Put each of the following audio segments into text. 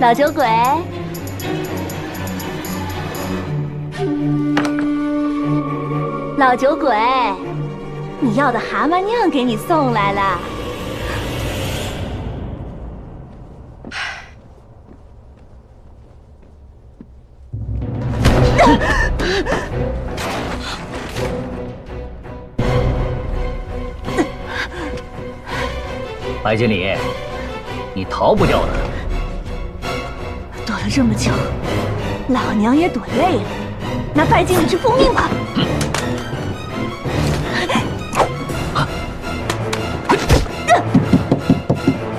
老酒鬼，老酒鬼，你要的蛤蟆酿给你送来了。白经理，你逃不掉的。这么久，老娘也躲累了，拿白经理去复命吧。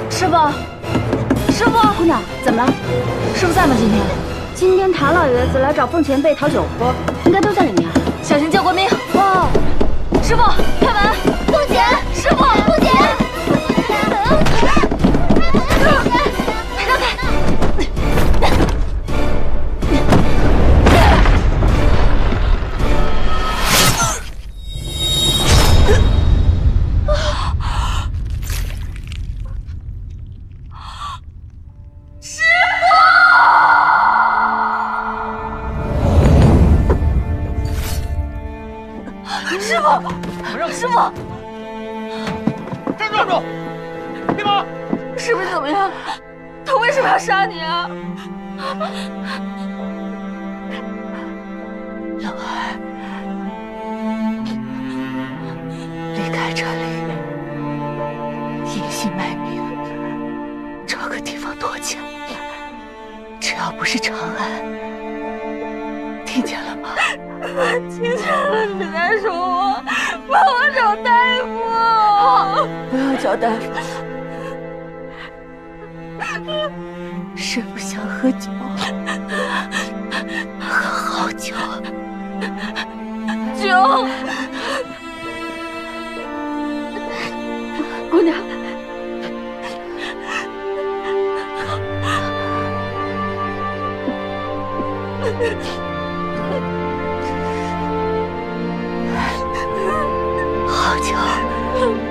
师傅，师傅，姑娘，怎么了？师傅在吗？今天？今天谭老爷子来找凤前辈讨酒喝，应该都在里面。师傅，师傅，站住！站住！立马！师傅怎么样？他为什么要杀你啊？冷儿，离开这里，隐姓埋名，找个地方躲起来。只要不是长安，听见了我？听见了，你再说我，帮我找大夫。不要找大夫，师傅想喝酒，喝好酒。酒，姑娘，好酒，